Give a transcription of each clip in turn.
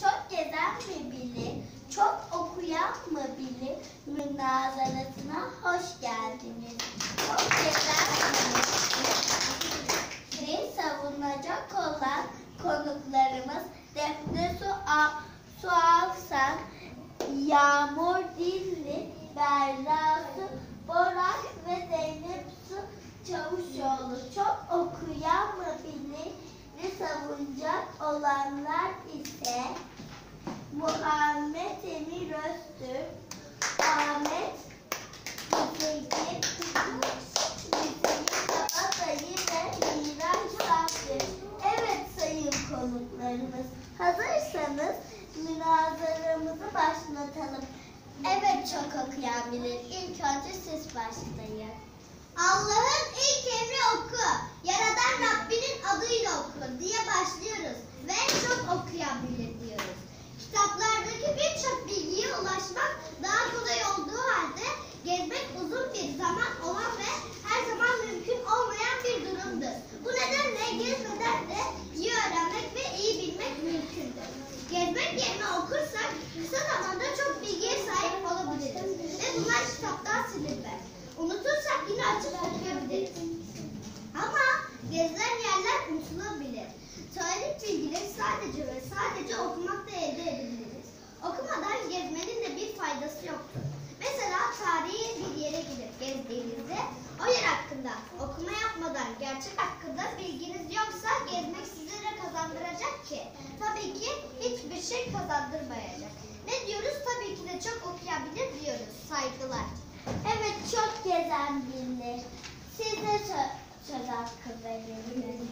çok gezen mi bilir, çok okuyan mı bilir münazarasına hoş geldiniz. Çok gezen mi bilir, savunacak olan konuklarımız Defne Su, Su Alsan, Yağmur Dilli, Berra Su, Borak ve Zeynep Su Çavuşoğlu. Çok okuyan mı bilir ve savunacak olanlar ise Muhammed Emir Öztürk, Ahmet Müzeyyin Kabadayı ve Miraç Sabri. Evet sayın konuklarımız, hazırsanız münazaramızı başlatalım. Evet çok okuyan bilir. İlk önce siz başlayın. Allah'ın ilk emri oku. Yaradan Rabbinin adıyla oku diye başlıyoruz. Ve çok okuyan bilir diyoruz. Kitaplardaki birçok bilgiye ulaşmak daha kolay olduğu halde gezmek uzun bir zaman olan ve her zaman mümkün olmayan bir durumdur. Bu nedenle gezmeden de iyi öğrenmek ve iyi bilmek mümkündür. Gezmek yerine okursak kısa zamanda çok bilgiye sahip olabiliriz. Ve bunlar kitaptan silinmez. Unutursak yine açıp okuyabiliriz. Ama gezilen yerler unutulabilir. Teorik bilgileri sadece ve sadece okumakla elde edebiliriz. Okumadan gezmenin de bir faydası yoktur. Mesela tarihi bir yere gidip gezdiğinizde o yer hakkında okuma yapmadan gerçek hakkında bilginiz yoksa gezmek size ne kazandıracak ki? Tabii ki hiçbir şey kazandırmayacak. Ne diyoruz? Çok okuyabilir diyoruz. Saygılar. Evet çok gezen bilir. Size sö- söz hakkı veriyorum.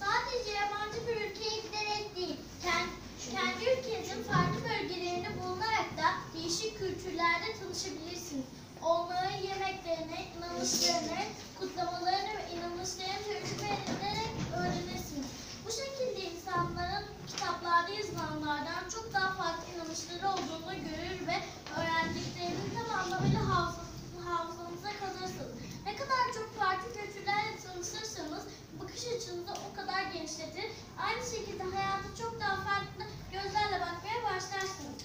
Sadece yabancı bir ülkeye giderek değil, kendi, kendi ülkenizin farklı bölgelerinde bulunarak da değişik kültürlerle tanışabilirsiniz. Onların yemeklerini, inanışlarını, kutlamalarını ve inanışlarını tecrübe ederek öğrenirsiniz. Bu şekilde insanların kitaplarda yazılanlardan çok daha farklı inanışları olduğunu görür ve öğrendiklerini tam anlamıyla hafızanıza, kazırsınız. Ne kadar çok farklı kültürlerle tanışırsanız bakış açınızı o kadar genişletir. Aynı şekilde hayata çok daha farklı gözlerle bakmaya başlarsınız.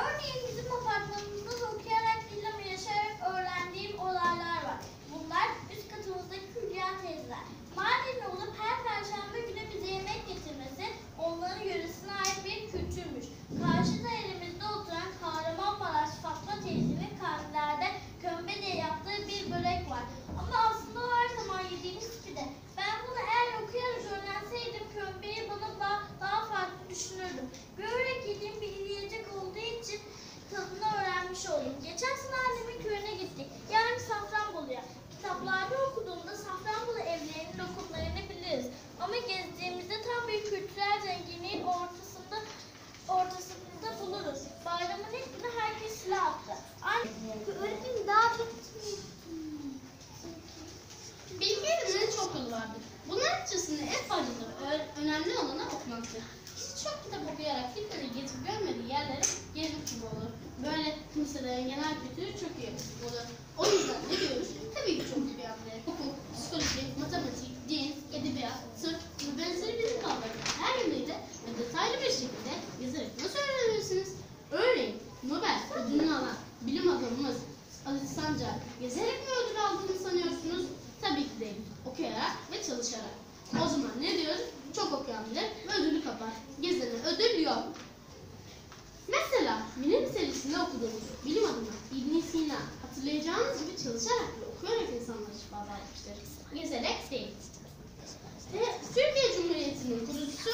Örneğin bizim apartmanımızda da okuyarak ama yaşayarak öğrendiğim olaylar var. Bunlar üst katımızdaki Hülya teyzeler. Mardinli olup iyi olur. O yüzden ne diyoruz? Tabii ki çok okuyabilir. Hukuk, psikoloji, matematik, din, edebiyat, tıp ve benzeri bilim dalları her yönüyle ve detaylı bir şekilde yazarak nasıl öğrenebilirsiniz? Örneğin Nobel ödülünü alan bilim adamımız Aziz Sancar gezerek mi ödül aldığını sanıyorsunuz? Tabii ki değil. Okuyarak ve çalışarak. O zaman ne diyoruz? Çok okuyan bilir ve ödülü kapar. Gezene ödül yok. Mesela bilim serisinde okuduğumuz bilim adamı ibn Sina hatırlayacağınız gibi çalışarak ve okuyarak insanlara şifalar etmiştir. Gezerek değil. Ve Türkiye Cumhuriyeti'nin kurucusu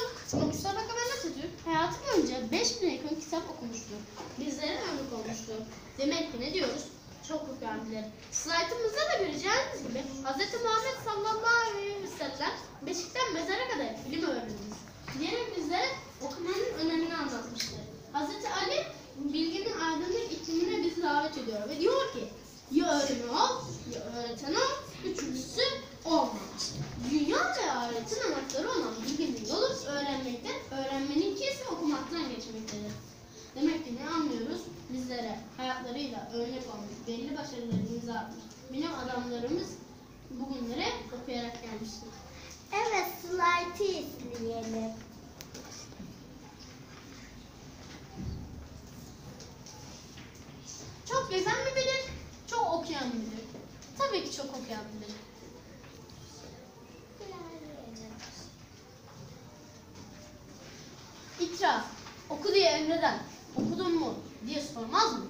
Mustafa Kemal Atatürk hayatı boyunca 5000'e yakın kitap okumuştur. Bizlere örnek olmuştur. Demek ki ne diyoruz? Çok okuyan bilir. Slaytımızda da göreceğiniz gibi Hz. Muhammed sallallahu aleyhi ve sellem beşikten mezara kadar bilim öğrenmiş. Bizlere okumanın önemini anlatmıştır. Hz. Ali bilginin aydınlık iklimine bizi davet ediyor ve diyor ki ya öğrenen ol, ya öğreten ol, üçüncüsü olma. Dünya ve ahiretin anahtarı olan bilginin yolu öğrenmekten, öğrenmeninki ise okumaktan geçmektedir. Demek ki ne anlıyoruz? Bizlere hayatlarıyla örnek olmuş, belli başarıları imza atmış bilim adamlarımız bugünlere okuyarak gelmiştir. Evet slaytı izleyelim. Çok gezen mi bilir, çok okuyan mı bilir? Tabii ki çok okuyan bilir. İtiraf, oku diye emreden, okudun mu diye sormaz mı?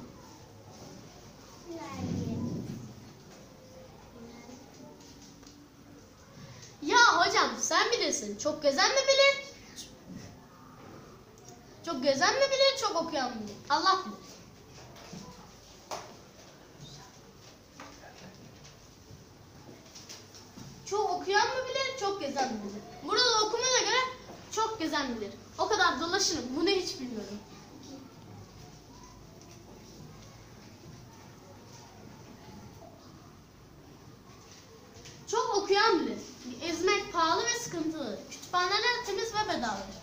Ya hocam sen bilirsin. Çok gezen mi bilir? Çok gezen mi bilir, çok okuyan mı bilir? Allah bilir. Çok okuyan mı bilir, çok gezen mi bilir? Burada okumana göre çok gezen bilir. O kadar dolaşırım. Bu ne hiç bilmiyorum. Çok okuyan bilir. Ezmek pahalı ve sıkıntılı. Kütüphaneler temiz ve bedavadır.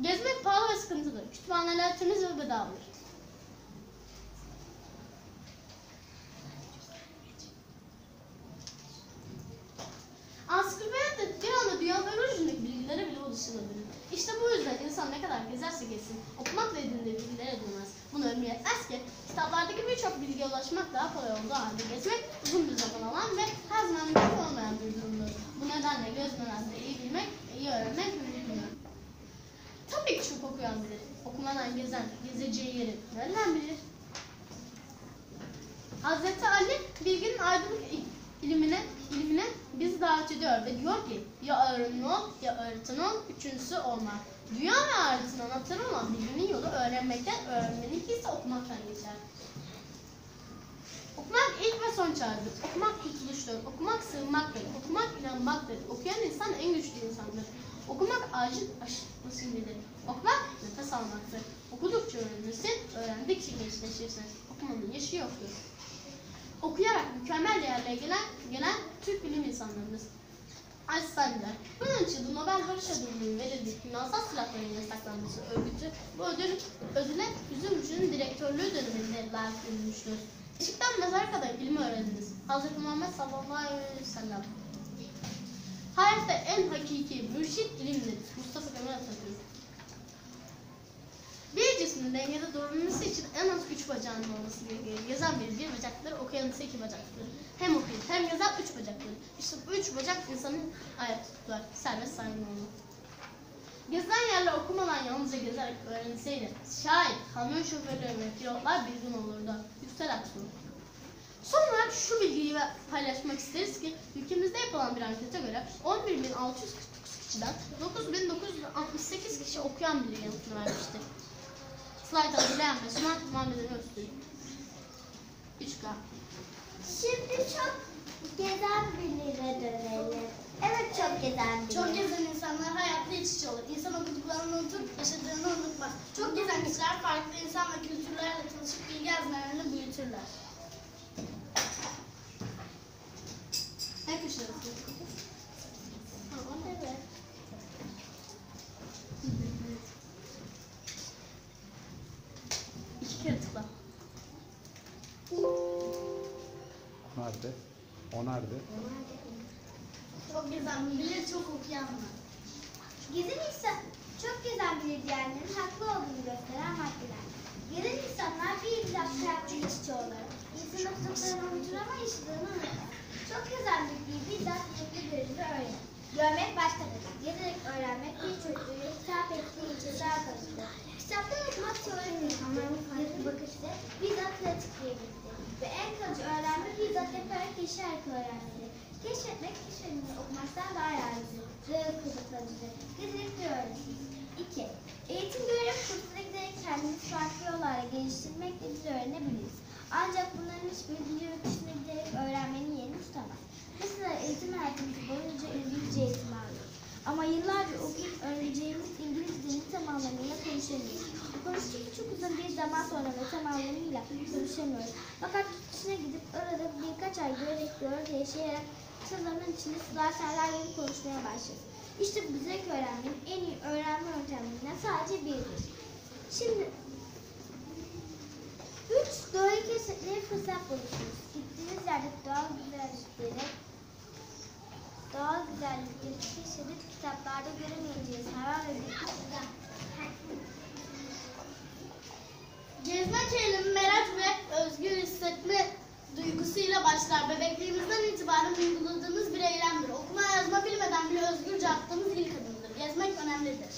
Gezmek pahalı ve sıkıntılı. Kütüphaneler temiz ve bedavadır. Ansiklopedide bir anda dünyanın öbür ucundaki bilgilere bile ulaşılabilir. İşte bu yüzden insan ne kadar gezerse gezsin, okumakla edindiği bilgilere edinmez. Bunu ömrü yetmez ki, kitaplardaki birçok bilgiye ulaşmak daha kolay olduğu halde gezmek uzun bir zaman alan ve her zaman mümkün olmayan bir durumdur. Bu nedenle gözmeden de iyi bilmek, iyi öğrenmek mümkündür. Tabii ki çok okuyan bilir. Okumadan gezen, gezeceği yeri nereden bilir? Hazreti Ali bilginin aydınlık il- ilimine, ilimine bizi davet ediyor ve diyor ki ya öğrenen ol ya öğreten ol, üçüncüsü olmaz. Dünya ahiretin anahtarı olan bilginin yolu öğrenmekten, öğrenmenin ise okumaktan geçer. Okumak ilk ve son çağrıdır. Okumak kurtuluştur. Okumak sığınmaktır. Okumak inanmaktır. Okuyan insan en güçlü insandır. Okumak acil aşmasındadır. Okumak nefes almaktır. Okudukça öğrenirsin, öğrendikçe gençleşirsin. Okumanın yaşı yoktur. Okuyarak mükemmel yerlere gelen, gelen Türk bilim insanlarımız. Einstein'da. Bunun için de Nobel Barış Ödülü'nün verildiği kimyasal silahların yasaklanması örgütü bu ödül, ödüle Üzümcü'nün direktörlüğü döneminde layık görülmüştür. Işıktan mezara kadar ilmi öğrendiniz. Hz. Muhammed sallallahu aleyhi ve sellem. Hayatta en hakiki mürşit ilimdir. Mustafa Kemal Atatürk. Bir cismin dengede durabilmesi için en az üç bacağının olması gerekiyor. Gezen biri bir bacakları, okuyan ise iki bacakları. Hem okuyup hem gezen üç bacakları. İşte bu üç bacak insanın ayakta tutar. Serbest saygın olmak. Gezilen yerler okumadan yalnızca gezerek öğrenseydi, şayet kamyon şoförleri ve pilotlar bilgin olurdu. Yüksel Aksu. Son olarak şu bilgiyi paylaşmak isteriz ki ülkemizde yapılan bir ankete göre 11.649 kişiden 9.968 kişi okuyan biri yanıtını vermiştir. Slide hazırlayan ve sunan Muhammed Ali Öztürk. 3K. Şimdi çok gezen bilire dönelim. Evet çok gezen bilir. Çok gezen insanlar hayatta iç içe olur. İnsan okuduklarını unutup yaşadığını unutmaz. Çok gezen kişiler farklı insan ve kültürlerle tanışıp bilgi hazinelerini büyütürler. Ne kuşları? Evet. O nerede? Çok gezen bilir, çok okuyan var. Gezen insan, çok gezen bilir diyenlerin haklı olduğunu gösteren maddeler. Gezen insanlar bir hayatta iç içe olur. İnsan okuduklarını unutur ama yaşadığını unutmaz. Çok gezen bilgiyi bizzat görür ve öğrenir. Görmek başkadır. Gezerek öğrenmek bir çocuğu hitap ettiği için daha kalıcıdır. Kitaptan okumak teorinin ama farklı bakışta bizzat pratikleyebilirdir. Ve en kalıcı öğrenme bizzat yaparak yaşayarak öğrenmedir. Keşfetmek, keşfetmeyi okumaktan daha yardımcı ve kalıcıdır. Gezerek de öğrenirsiniz. 2. Eğitim görerek kursuna giderek kendimizi farklı yollarla geliştirmekle biz öğrenebiliriz. Ancak bunların hiçbiri bir yürüyüşüne giderek öğrenmenin yerini tutamaz. Mesela eğitim hayatımız boyunca İngilizce eğitim alıyoruz. Ama yıllarca okuyup öğreneceğimiz İngiliz dilini tam anlamıyla konuşamıyoruz. Konuştukça çok uzun bir zaman sonra ve tam anlamıyla konuşamıyoruz. Fakat dışına gidip orada birkaç ay görerek orada yaşayarak sınırların içinde sular serler gibi konuşmaya başlarız. İşte bu direkt öğrenmenin en iyi öğrenme yöntemlerinden sadece biridir. Şimdi Üç, doğayı keşfetmeye fırsat bulursunuz. Gittiğiniz yerde doğal güzellikleri, doğal güzellikleri keşfedip kitaplarda göremeyeceğiniz hayvan ve Gezmek eylemi merak ve özgür hissetme duygusuyla başlar. Bebekliğimizden itibaren uyguladığımız bir eylemdir. Okuma yazma bilmeden bile özgürce attığımız ilk adımdır. Gezmek önemlidir.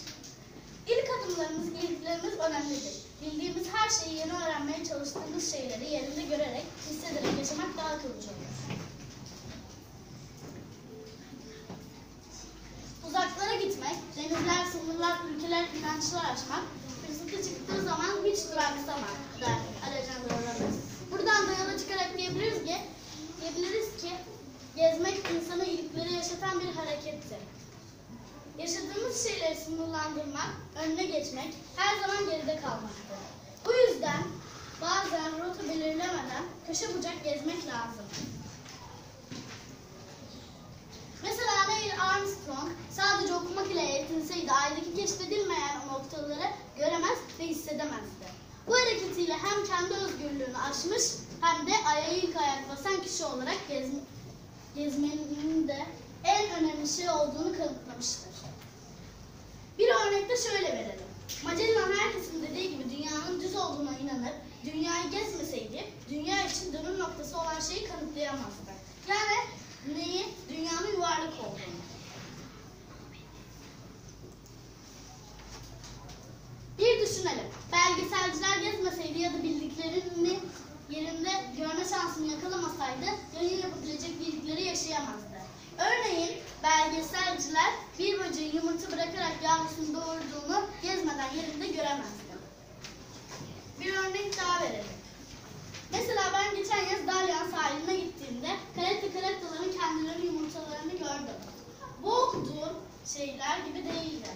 İlk adımlarımız, ilklerimiz önemlidir. Bildiğimiz her şeyi yeni öğrenmeye çalıştığımız şeyleri yerinde görerek, hissederek yaşamak daha akıllıca olur. Uzaklara gitmek, denizler, sınırlar, ülkeler, inançlar fırsatı çıktığı zaman hiç duraksamak der Alexander Ramos. Buradan da yola çıkarak diyebiliriz ki, diyebiliriz ki gezmek insanı ilikleri yaşatan bir harekettir. Yaşadığımız şeyleri sınırlandırmak, önüne geçmek, her zaman geride kalmaktır. Bu yüzden bazen rota belirlemeden köşe bucak gezmek lazım. Mesela Neil Armstrong sadece okumak ile yetinseydi aydaki keşfedilmeyen o noktaları göremez ve hissedemezdi. Bu hareketiyle hem kendi özgürlüğünü aşmış hem de aya ilk ayak basan kişi olarak gez, gezmenin de en önemli şey olduğunu kanıtlamıştır. Bir örnek de şöyle verelim. Magellan herkesin dediği gibi dünyanın düz olduğuna inanır, dünyayı gezmeseydi dünya için dönüm noktası olan şeyi kanıtlayamazdı. Yani neyi? Dünyanın yuvarlak olduğunu. Bir düşünelim. Belgeselciler gezmeseydi ya da bildiklerini yerinde görme şansını yakalamasaydı yayın yapabilecek bildikleri yaşayamazdı. Örneğin belgeselciler bir böceğin yumurta bırakarak yavrusunu doğurduğunu gezmeden yerinde göremezdi. Bir örnek daha verelim. Mesela ben geçen yaz Dalyan sahiline gittiğimde karette karettaların kendileri yumurtalarını gördüm. Bu okuduğum şeyler gibi değildi.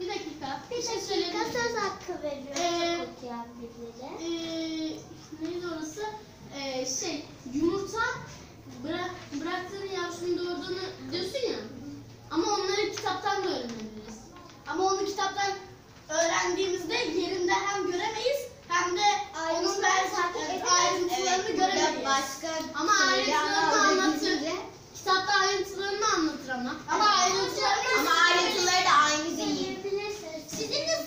Bir dakika. Bir şey söyleyebilir miyim? söz hakkı veriyor Ee, okuyan birileri. Ee, neydi orası? Ee, şey, yumurta bıra bıraktığın yavrusunun doğurduğunu diyorsun ya. Ama onları kitaptan da öğrenebiliriz. Ama onu kitaptan öğrendiğimizde yerinde hem göremeyiz hem de onun belki ayrıntılarını göremeyiz. Ama ayrıntılarını anlatır. Kitapta ayrıntılarını anlatır ama. Ama ayrıntılarını Ama ayrıntıları da aynı değil. Sizin de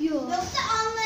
有三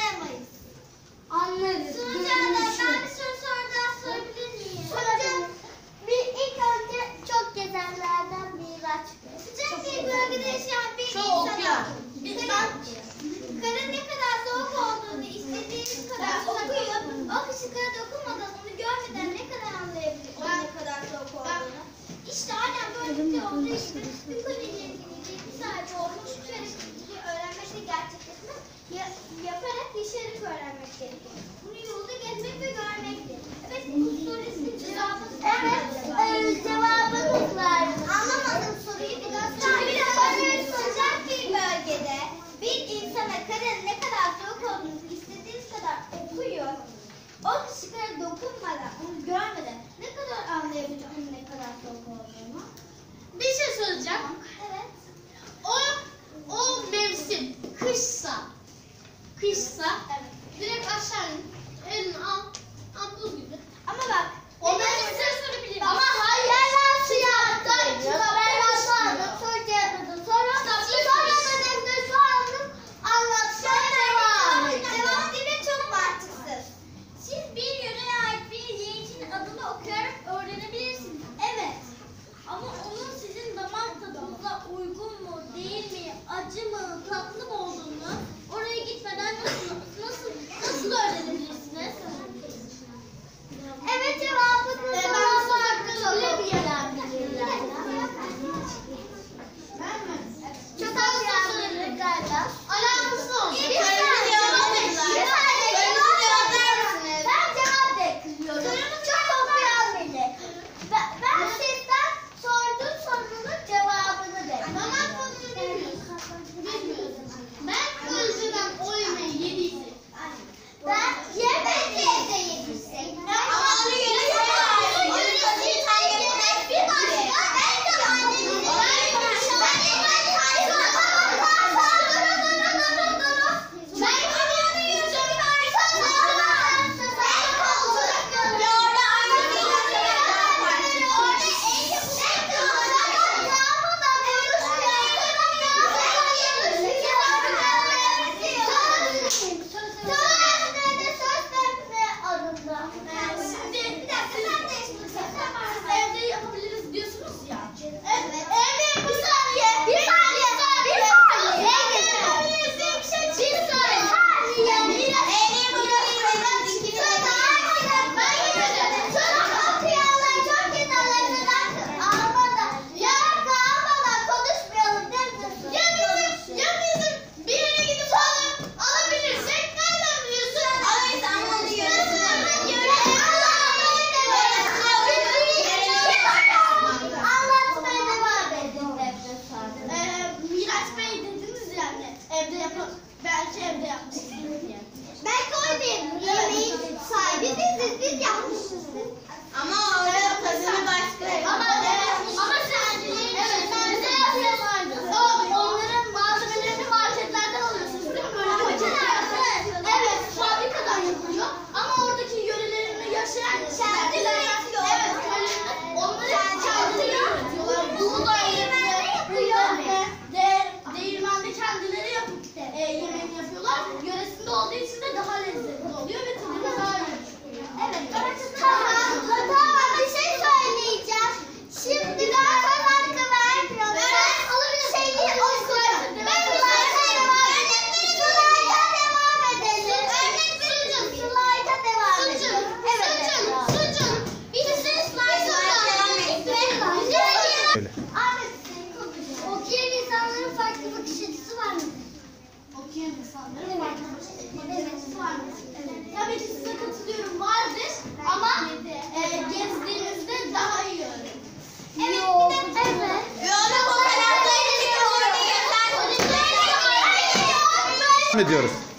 O Devam.